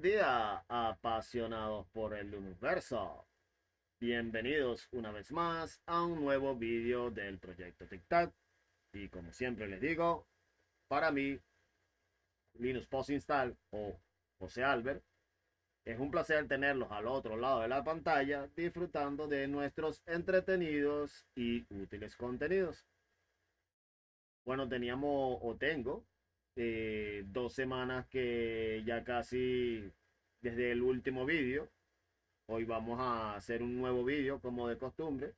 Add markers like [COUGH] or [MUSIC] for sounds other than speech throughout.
Día, apasionados por el universo. Bienvenidos una vez más a un nuevo vídeo del proyecto TikTok. Y como siempre les digo, para mí, Linux Post Install o José Albert, es un placer tenerlos al otro lado de la pantalla disfrutando de nuestros entretenidos y útiles contenidos. Bueno, teníamos o tengo eh, dos semanas que ya casi desde el último vídeo. Hoy vamos a hacer un nuevo vídeo como de costumbre.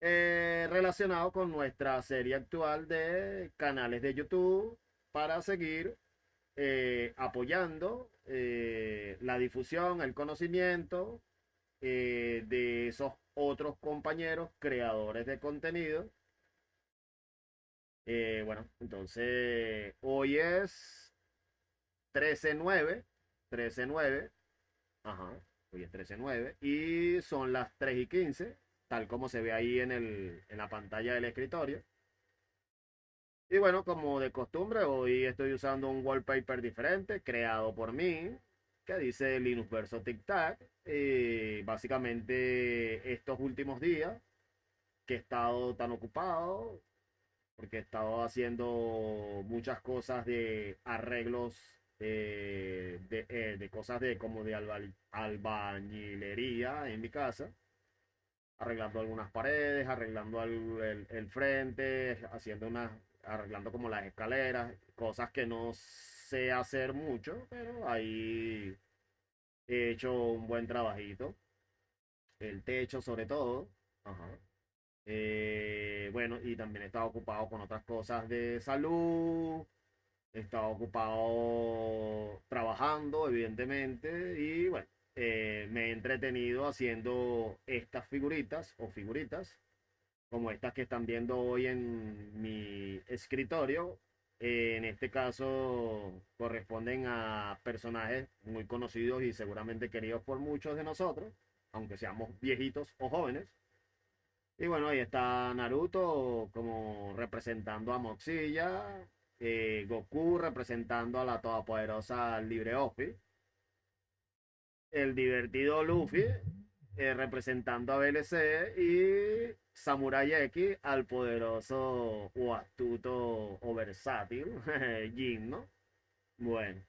Eh, relacionado con nuestra serie actual de canales de YouTube para seguir eh, apoyando la difusión, el conocimiento de esos otros compañeros creadores de contenido eh, bueno, entonces hoy es 13-9, 13-9, ajá, hoy es 13-9 y son las 3 y 15, tal como se ve ahí en, el, en la pantalla del escritorio. Y bueno, como de costumbre, hoy estoy usando un wallpaper diferente, creado por mí, que dice Linux verso TikTok. Y básicamente estos últimos días que he estado tan ocupado, porque he estado haciendo muchas cosas de arreglos eh, eh, de, cosas de como de albañilería en mi casa, arreglando algunas paredes, arreglando el, frente, haciendo unas, arreglando como las escaleras, cosas que no sé hacer mucho, pero ahí he hecho un buen trabajito. El techo sobre todo. Ajá. Eh, bueno, y también he estado ocupado con otras cosas de salud. He estado ocupado trabajando, evidentemente. Y bueno, eh, me he entretenido haciendo estas figuritas o figuritas, como estas que están viendo hoy en mi escritorio. en este caso corresponden a personajes muy conocidos y seguramente queridos por muchos de nosotros, aunque seamos viejitos o jóvenes. Y bueno, ahí está Naruto como representando a Moxilla, eh, Goku representando a la todopoderosa LibreOffice, el divertido Luffy eh, representando a BLC y Samurai X al poderoso o astuto o versátil [LAUGHS] Jin, ¿no? Bueno,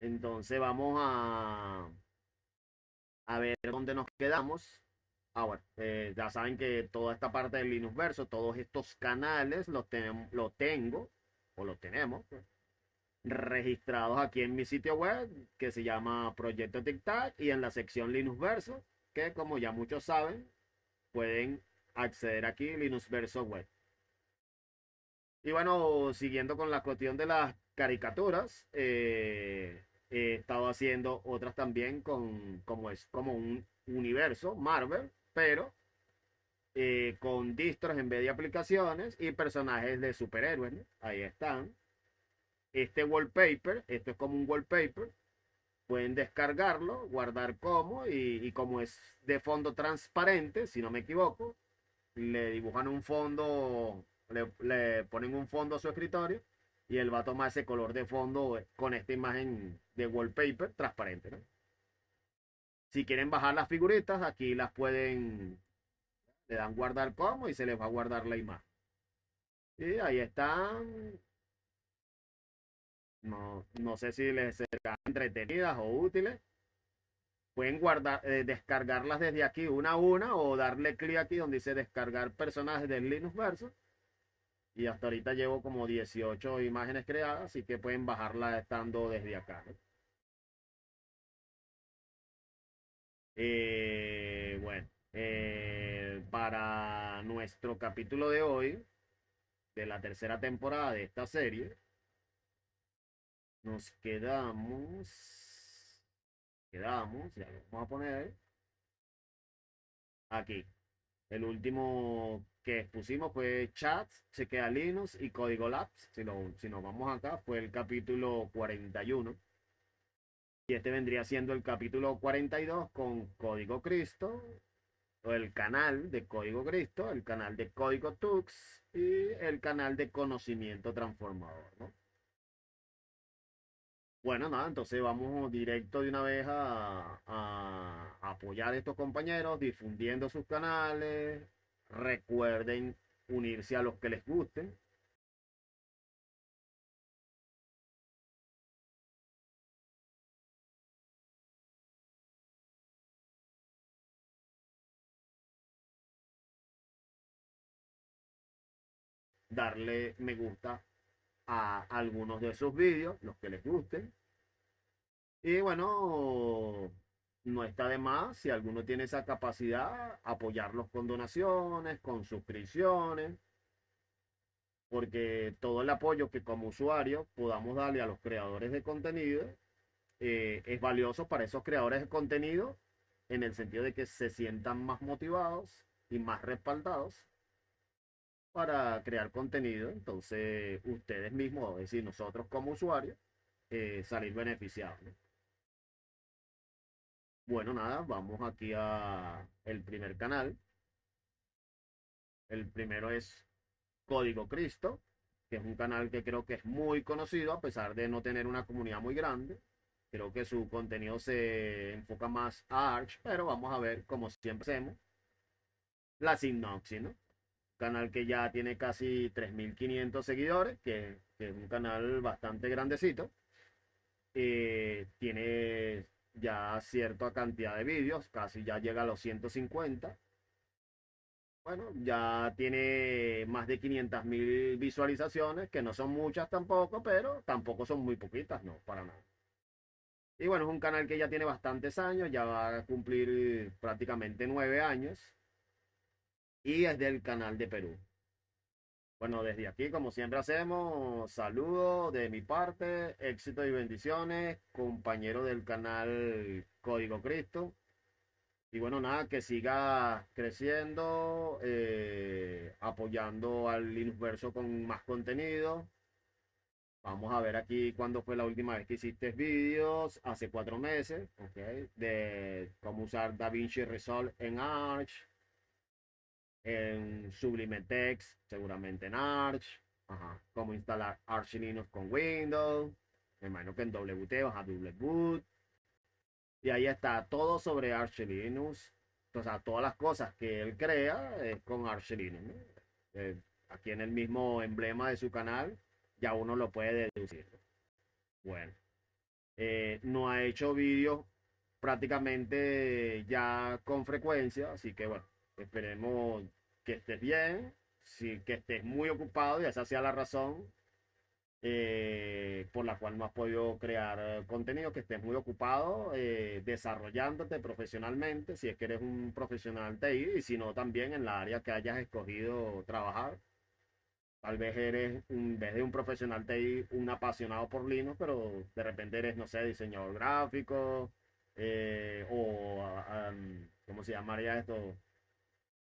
entonces vamos a a ver dónde nos quedamos. Ah, bueno, eh, ya saben que toda esta parte del Linux Verso, todos estos canales los, tenemos, lo tengo, o los tenemos, pues, registrados aquí en mi sitio web, que se llama Proyecto TikTok, y en la sección Linux Verso, que como ya muchos saben, pueden acceder aquí Linux Verso Web. Y bueno, siguiendo con la cuestión de las caricaturas, eh, he estado haciendo otras también con, como es como un universo Marvel pero eh, con distros en vez de aplicaciones y personajes de superhéroes. Ahí están. Este wallpaper, esto es como un wallpaper. Pueden descargarlo, guardar como y, como es de fondo transparente, si no me equivoco, le dibujan un fondo, le, ponen un fondo a su escritorio y él va a tomar ese color de fondo con esta imagen de wallpaper transparente. Si quieren bajar las figuritas, aquí las pueden, le dan guardar como y se les va a guardar la imagen. Y ahí están. No, no sé si les serán entretenidas o útiles. Pueden guardar, eh, descargarlas desde aquí una a una o darle clic aquí donde dice descargar personajes del Linux Verso. Y hasta ahorita llevo como 18 imágenes creadas, así que pueden bajarlas estando desde acá. Eh, bueno, eh, para nuestro capítulo de hoy, de la tercera temporada de esta serie, nos quedamos, quedamos, ya vamos a poner aquí. El último que expusimos fue Chats, Chequea Linux y Código Labs. Si, si nos vamos acá, fue el capítulo 41 y este vendría siendo el capítulo 42 con Código Cristo, o el canal de Código Cristo, el canal de Código Tux y el canal de Conocimiento Transformador. Bueno, nada, entonces vamos directo de una vez a, a apoyar a estos compañeros, difundiendo sus canales. Recuerden unirse a los que les gusten. Darle me gusta a algunos de sus vídeos, los que les gusten. Y bueno, no está de más, si alguno tiene esa capacidad, apoyarlos con donaciones, con suscripciones, porque todo el apoyo que como usuario podamos darle a los creadores de contenido eh, es valioso para esos creadores de contenido en el sentido de que se sientan más motivados y más respaldados para crear contenido. Entonces, ustedes mismos, es decir, nosotros como usuarios, eh, salir beneficiados. Bueno, nada, vamos aquí a el primer canal. El primero es Código Cristo, que es un canal que creo que es muy conocido a pesar de no tener una comunidad muy grande. Creo que su contenido se enfoca más a Arch, pero vamos a ver, como siempre hacemos, la sinopsis, ¿no? Canal que ya tiene casi 3.500 seguidores, que, que, es un canal bastante grandecito. Eh, tiene ya cierta cantidad de vídeos, casi ya llega a los 150. Bueno, ya tiene más de 500.000 visualizaciones, que no son muchas tampoco, pero tampoco son muy poquitas, no, para nada. Y bueno, es un canal que ya tiene bastantes años, ya va a cumplir prácticamente nueve años y es del canal de Perú. Bueno, desde aquí, como siempre hacemos, saludos de mi parte, éxito y bendiciones, compañero del canal Código Cristo. Y bueno, nada, que siga creciendo, eh, apoyando al Linux con más contenido. Vamos a ver aquí cuándo fue la última vez que hiciste vídeos, hace cuatro meses, ok, de cómo usar DaVinci Resolve en Arch en Sublime Text, seguramente en Arch, cómo instalar Arch Linux con Windows, me imagino que en WT vas a Double Boot, y ahí está todo sobre Arch Linux, o sea, todas las cosas que él crea es con Arch Linux, eh, aquí en el mismo emblema de su canal, ya uno lo puede deducir. Bueno, eh, no ha hecho vídeos prácticamente ya con frecuencia, así que bueno, Esperemos que estés bien, que estés muy ocupado y esa sea la razón eh, por la cual no has podido crear contenido, que estés muy ocupado eh, desarrollándote profesionalmente, si es que eres un profesional TI y si no también en la área que hayas escogido trabajar. Tal vez eres, en vez de un profesional TI, un apasionado por Linux, pero de repente eres, no sé, diseñador gráfico eh, o, ¿cómo se llamaría esto?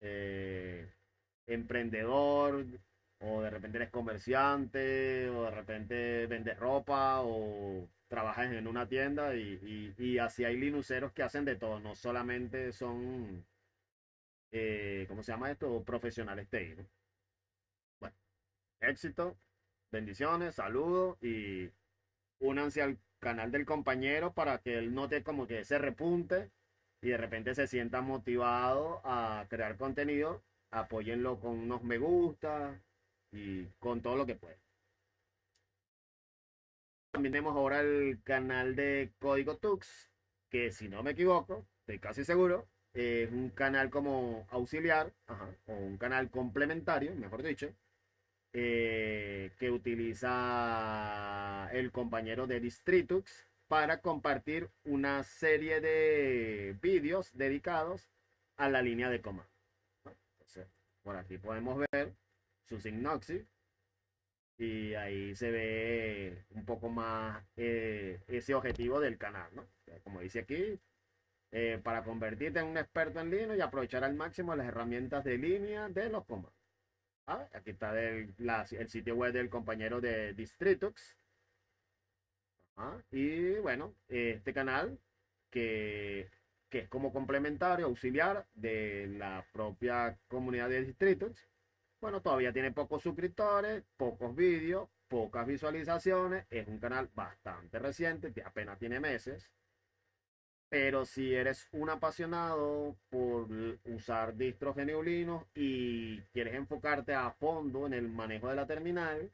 Eh, emprendedor, o de repente eres comerciante, o de repente vendes ropa, o trabajas en una tienda, y, y, así hay linuceros que hacen de todo, no solamente son, eh, ¿cómo se llama esto? Profesionales TI. Bueno, éxito, bendiciones, saludos y únanse al canal del compañero para que él note como que se repunte y de repente se sientan motivados a crear contenido, apóyenlo con unos me gusta y con todo lo que puedan. También tenemos ahora el canal de Código Tux, que si no me equivoco, estoy casi seguro, es un canal como auxiliar, o un canal complementario, mejor dicho, eh, que utiliza el compañero de Distritux para compartir una serie de vídeos dedicados a la línea de comando. Entonces, por aquí podemos ver su Signoxy y ahí se ve un poco más eh, ese objetivo del canal, ¿no? Como dice aquí, eh, para convertirte en un experto en línea y aprovechar al máximo las herramientas de línea de los comandos. Ah, aquí está el, el sitio web del compañero de Distritux y bueno, este canal que, es como complementario, auxiliar de la propia comunidad de distritos, bueno, todavía tiene pocos suscriptores, pocos vídeos, pocas visualizaciones, es un canal bastante reciente, que apenas tiene meses. Pero si eres un apasionado por usar distros y quieres enfocarte a fondo en el manejo de la terminal,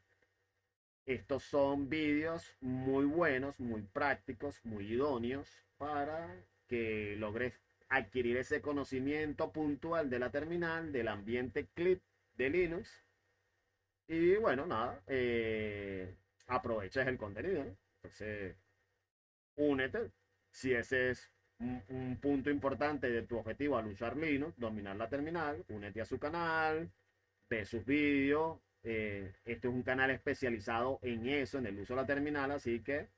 estos son vídeos muy buenos, muy prácticos, muy idóneos para que logres adquirir ese conocimiento puntual de la terminal, del ambiente clip de Linux. Y bueno, nada, eh, el contenido. Entonces, únete. Si ese es un, un, punto importante de tu objetivo al usar Linux, dominar la terminal, únete a su canal, ve sus vídeos, eh, este es un canal especializado en eso, en el uso de la terminal, así que,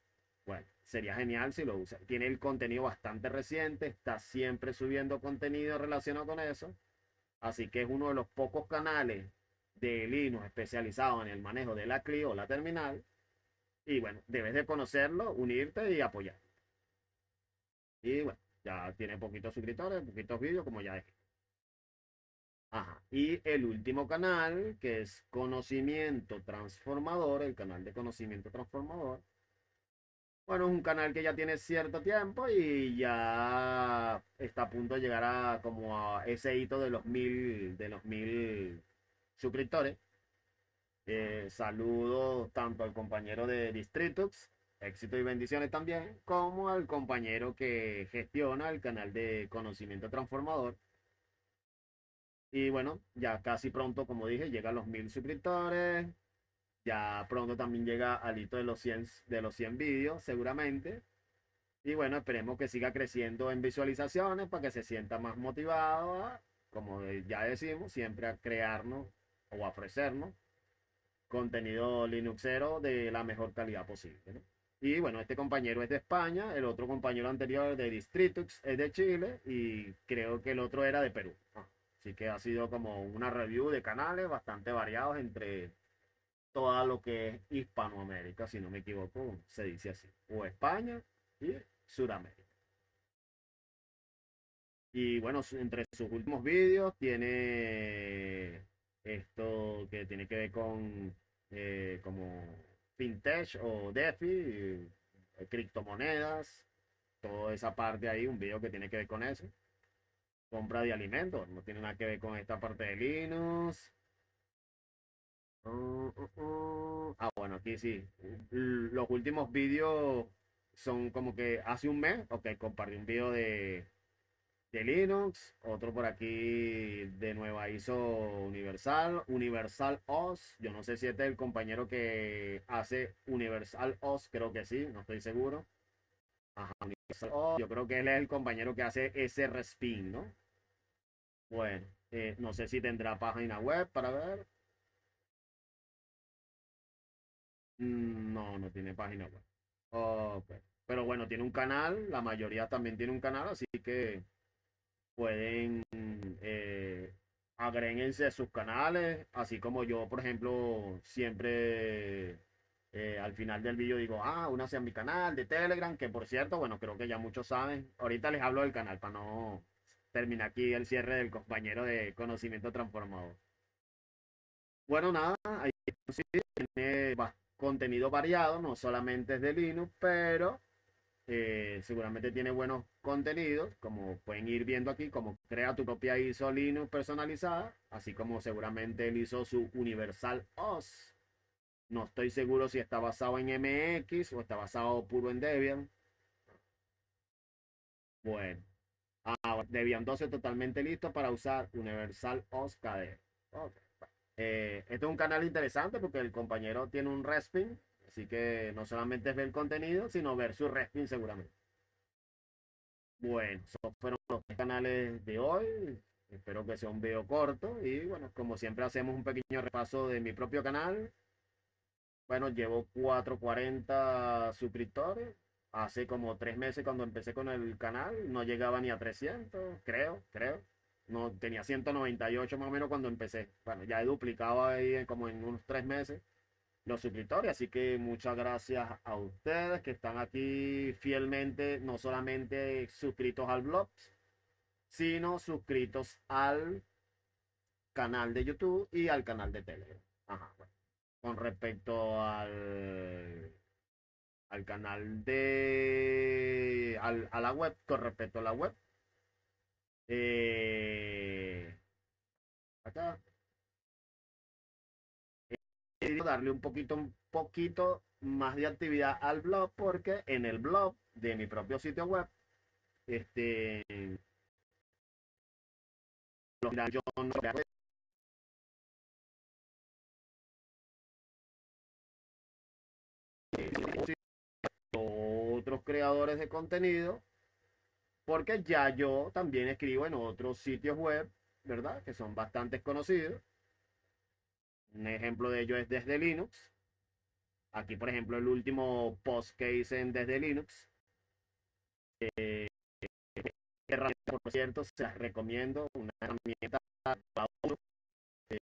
bueno, sería genial si lo usa. Tiene el contenido bastante reciente, está siempre subiendo contenido relacionado con eso. Así que es uno de los pocos canales de Linux especializado en el manejo de la CLI o la terminal. Y bueno, debes de conocerlo, unirte y apoyar. Y bueno, ya tiene poquitos suscriptores, poquitos vídeos, como ya dije. Ajá. Y el último canal, que es Conocimiento Transformador, el canal de Conocimiento Transformador. Bueno, es un canal que ya tiene cierto tiempo y ya está a punto de llegar a como a ese hito de los mil, de los mil suscriptores. Eh, saludos tanto al compañero de Distritox, éxito y bendiciones también, como al compañero que gestiona el canal de Conocimiento Transformador y bueno, ya casi pronto, como dije, llega a los mil suscriptores. Ya pronto también llega al hito de los 100, de los 100 vídeos, seguramente. Y bueno, esperemos que siga creciendo en visualizaciones para que se sienta más motivado como ya decimos, siempre a crearnos o a ofrecernos contenido Linuxero de la mejor calidad posible. Y bueno, este compañero es de España, el otro compañero anterior de Distritux es de Chile y creo que el otro era de Perú. Ah. Así que ha sido como una review de canales bastante variados entre todo lo que es Hispanoamérica, si no me equivoco, se dice así, o España y Sudamérica. Y bueno, entre sus últimos vídeos tiene esto que tiene que ver con eh, como fintech o DeFi, eh, criptomonedas, toda esa parte ahí, un video que tiene que ver con eso compra de alimentos. No tiene nada que ver con esta parte de Linux. Ah, bueno, aquí sí. Los últimos vídeos son como que hace un mes, ok, compartí un video de, de Linux, otro por aquí de nueva ISO Universal, Universal OS, yo no sé si este es el compañero que hace Universal OS, creo que sí, no estoy seguro. Yo creo que él es el compañero que hace ese respin, ¿no? Bueno, eh, no sé si tendrá página web para ver. Mm, no, no tiene página web. Pero bueno, tiene un canal, la mayoría también tiene un canal, así que pueden eh, a sus canales, así como yo, por ejemplo, siempre eh, al final del vídeo digo, ah, únase a mi canal de Telegram, que por cierto, bueno, creo que ya muchos saben. Ahorita les hablo del canal para no terminar aquí el cierre del compañero de conocimiento transformado. Bueno, nada, ahí tiene contenido variado, no solamente es de Linux, pero eh, seguramente tiene buenos contenidos, como pueden ir viendo aquí, como crea tu propia ISO Linux personalizada, así como seguramente él hizo su Universal OS no estoy seguro si está basado en MX o está basado puro en Debian. Bueno. Ah, Debian 12 totalmente listo para usar Universal OS KDE. Eh, este es un canal interesante porque el compañero tiene un respin. Así que no solamente es ver el contenido, sino ver su respin seguramente. Bueno, esos fueron los canales de hoy. Espero que sea un video corto. Y bueno, como siempre hacemos un pequeño repaso de mi propio canal bueno, llevo 440 suscriptores. Hace como tres meses cuando empecé con el canal, no llegaba ni a 300, creo, creo. No, tenía 198 más o menos cuando empecé. Bueno, ya he duplicado ahí como en unos tres meses los suscriptores. Así que muchas gracias a ustedes que están aquí fielmente, no solamente suscritos al blog, sino suscritos al canal de YouTube y al canal de Telegram. Ajá. Con respecto al, al canal de, a la web, con respecto a la web. Eh, acá. darle un poquito, un poquito más de actividad al blog porque en el blog de mi propio sitio web, este, yo no creadores de contenido, porque ya yo también escribo en otros sitios web, ¿verdad? Que son bastante conocidos. Un ejemplo de ello es desde Linux. Aquí, por ejemplo, el último post que hice en desde Linux. Eh, por cierto, se las recomiendo. Una herramienta uno. Eh,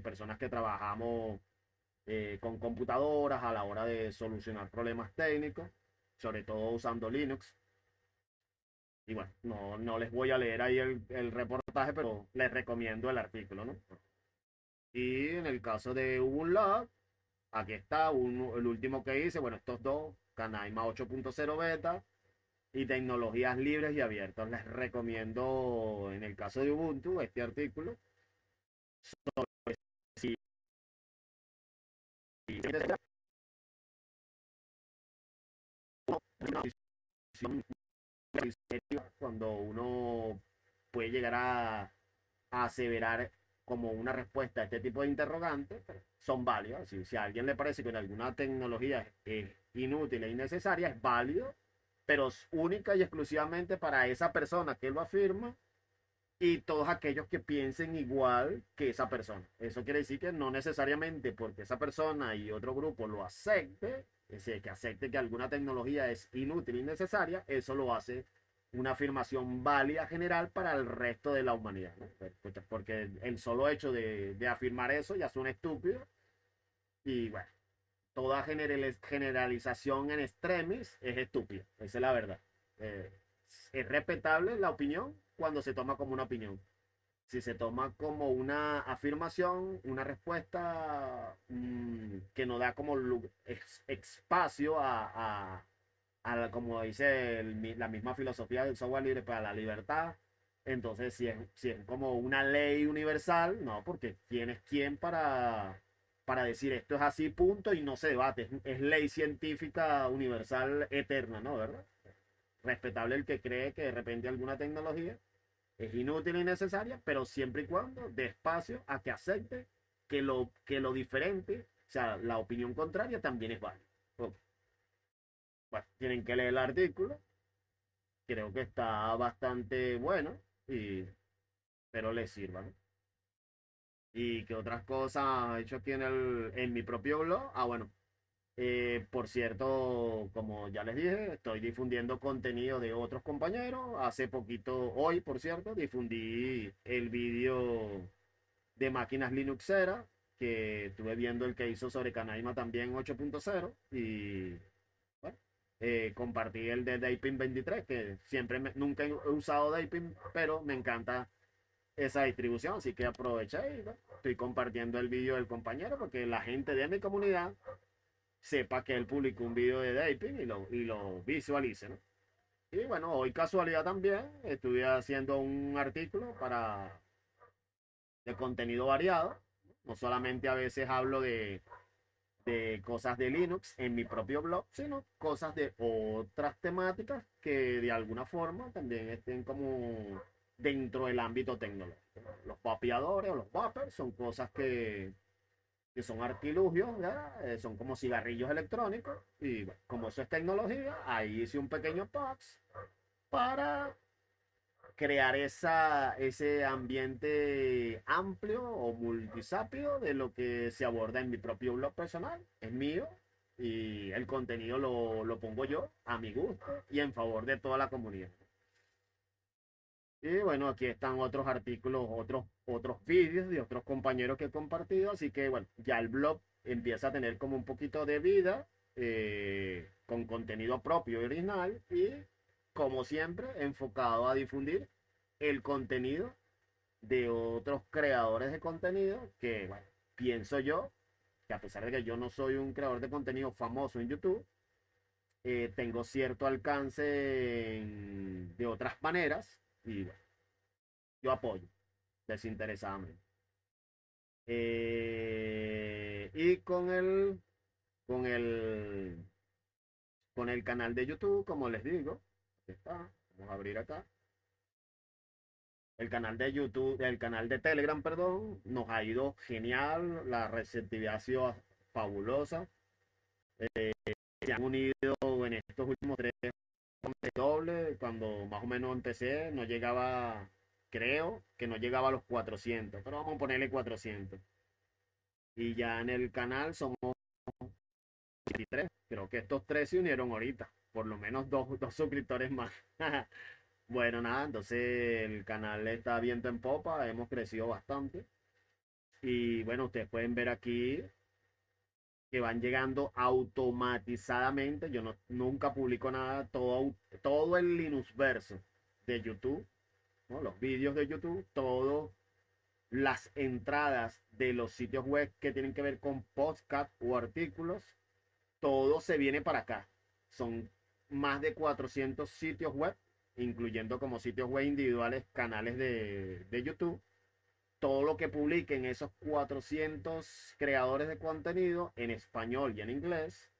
personas que trabajamos eh, con computadoras a la hora de solucionar problemas técnicos, sobre todo usando Linux. Y bueno, no, no les voy a leer ahí el, el reportaje, pero les recomiendo el artículo, ¿no? Y en el caso de Ubuntu, aquí está el último que hice, bueno, estos dos, Canaima 8.0 beta y tecnologías libres y abiertas. Les recomiendo en el caso de Ubuntu este artículo cuando uno puede llegar a, aseverar como una respuesta a este tipo de interrogantes, son válidas. Si, si a alguien le parece que en alguna tecnología es inútil e innecesaria, es válido, pero única y exclusivamente para esa persona que lo afirma y todos aquellos que piensen igual que esa persona. Eso quiere decir que no necesariamente porque esa persona y otro grupo lo acepte, es decir, que acepte que alguna tecnología es inútil innecesaria, eso lo hace una afirmación válida general para el resto de la humanidad. Porque el solo hecho de, afirmar eso ya suena estúpido. Y bueno, toda generalización en extremis es estúpida. Esa es la verdad. Eh, es respetable la opinión, cuando se toma como una opinión. Si se toma como una afirmación, una respuesta mm, que no da como espacio a, a, como dice la misma filosofía del software libre para la libertad, entonces si es, si es como una ley universal, no, porque quién es quién para, para decir esto es así, punto, y no se debate, es, es ley científica universal eterna, ¿no? ¿Verdad? Respetable el que cree que de repente alguna tecnología es inútil y necesaria, pero siempre y cuando dé a que acepte que lo, que lo diferente, o sea, la opinión contraria también es válida. Bueno, tienen que leer el artículo. Creo que está bastante bueno y espero les sirva. Y que otras cosas he hecho aquí el, en mi propio blog. Ah, bueno, eh, por cierto, como ya les dije, estoy difundiendo contenido de otros compañeros. Hace poquito, hoy, por cierto, difundí el vídeo de máquinas Linuxera, que estuve viendo el que hizo sobre Canaima también 8.0 y bueno, eh, compartí el de Daypin 23, que siempre nunca he usado Daypin, pero me encanta esa distribución, así que aproveché y estoy compartiendo el vídeo del compañero porque la gente de mi comunidad sepa que él publicó un video de dating y lo, y lo visualice, ¿no? Y bueno, hoy casualidad también, estuve haciendo un artículo para de contenido variado. No solamente a veces hablo de, de cosas de Linux en mi propio blog, sino cosas de otras temáticas que de alguna forma también estén como dentro del ámbito tecnológico. Los vapeadores o los vapers son cosas que que son artilugios, eh, son como cigarrillos electrónicos. Y como eso es tecnología, ahí hice un pequeño box para crear esa, ese ambiente amplio o multisapio de lo que se aborda en mi propio blog personal. Es mío y el contenido lo, lo pongo yo a mi gusto y en favor de toda la comunidad. Y bueno, aquí están otros artículos, otros, otros vídeos de otros compañeros que he compartido. Así que bueno, ya el blog empieza a tener como un poquito de vida eh, con contenido propio y original. Y como siempre, enfocado a difundir el contenido de otros creadores de contenido que, bueno, pienso yo que a pesar de que yo no soy un creador de contenido famoso en YouTube, eh, tengo cierto alcance de otras maneras yo apoyo desinteresadamente. Eh, y con el, con el, con el canal de YouTube, como les digo, está, vamos a abrir acá. El canal de YouTube, el canal de Telegram, perdón, nos ha ido genial, la receptividad ha sido fabulosa. Eh, se han unido en estos últimos tres doble, cuando más o menos empecé, no llegaba, creo que no llegaba a los 400, pero vamos a ponerle 400. Y ya en el canal somos 23. Creo que estos tres se unieron ahorita. Por lo menos dos, dos suscriptores más. [LAUGHS] bueno, nada, entonces el canal está viento en popa. Hemos crecido bastante. Y bueno, ustedes pueden ver aquí que van llegando automatizadamente. Yo no, nunca publico nada. Todo, todo el Linux verso de YouTube. Los vídeos de YouTube. Todo las entradas de los sitios web que tienen que ver con podcast o artículos, todo se viene para acá. Son más de 400 sitios web, incluyendo como sitios web individuales, canales de, de YouTube. Todo lo que publiquen esos 400 creadores de contenido en español y en inglés,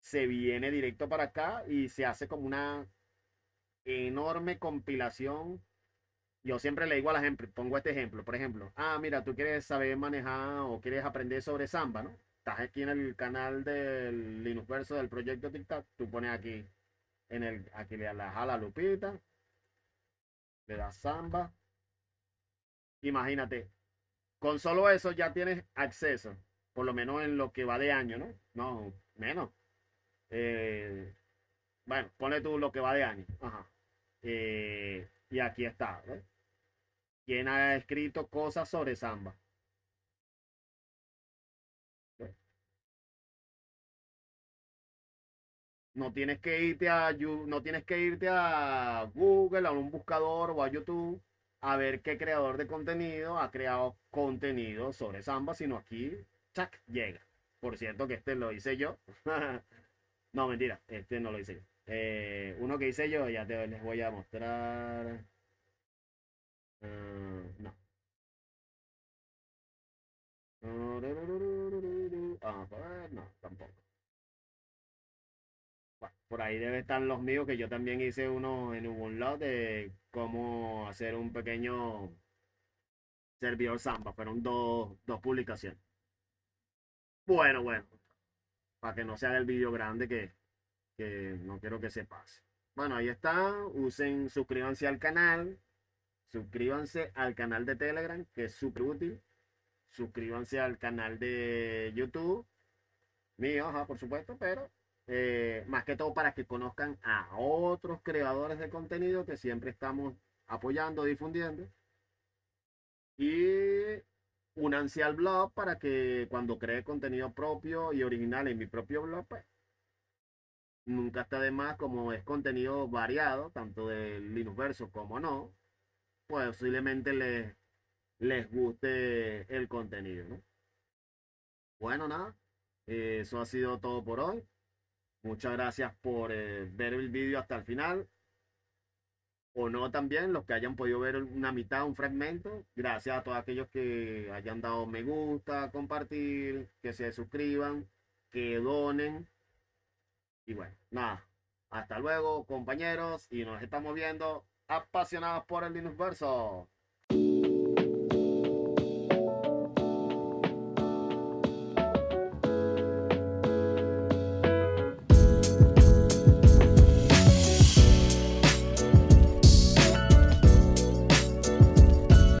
se viene directo para acá y se hace como una enorme compilación yo siempre le digo a la gente, pongo este ejemplo, por ejemplo, ah, mira, tú quieres saber manejar o quieres aprender sobre Samba, ¿no? Estás aquí en el canal del Linux Verso del proyecto TikTok, tú pones aquí, en el, aquí le das a la lupita, le das Samba, imagínate, con solo eso ya tienes acceso, por lo menos en lo que va de año, ¿no? No, menos. Eh, bueno, pone tú lo que va de año. Ajá. Eh, y aquí está. ¿ves? ¿Quién ha escrito cosas sobre Samba? No tienes que irte a no tienes que irte a Google, a un buscador o a YouTube a ver qué creador de contenido ha creado contenido sobre Samba, sino aquí, chac, llega. Por cierto que este lo hice yo. [LAUGHS] no, mentira, este no lo hice yo. Eh, uno que hice yo, ya les voy a mostrar. Uh, no. Ah, no, tampoco. Por ahí debe estar los míos, que yo también hice uno en un lado de cómo hacer un pequeño servidor Samba. Fueron dos, dos publicaciones. Bueno, bueno. Para que no sea el vídeo grande que, que no quiero que se pase. Bueno, ahí está. Usen, suscríbanse al canal. Suscríbanse al canal de Telegram, que es súper útil. Suscríbanse al canal de YouTube. Mío, por supuesto, pero eh, más que todo para que conozcan a otros creadores de contenido que siempre estamos apoyando, difundiendo. Y únanse al blog para que cuando cree contenido propio y original en mi propio blog, pues nunca está de más como es contenido variado, tanto del Linux Verso como no, pues posiblemente les, les guste el contenido, ¿no? Bueno, nada, eso ha sido todo por hoy. Muchas gracias por eh, ver el vídeo hasta el final. O no también, los que hayan podido ver una mitad, un fragmento. Gracias a todos aquellos que hayan dado me gusta, compartir, que se suscriban, que donen. Y bueno, nada. Hasta luego, compañeros. Y nos estamos viendo apasionados por el Linux Verso.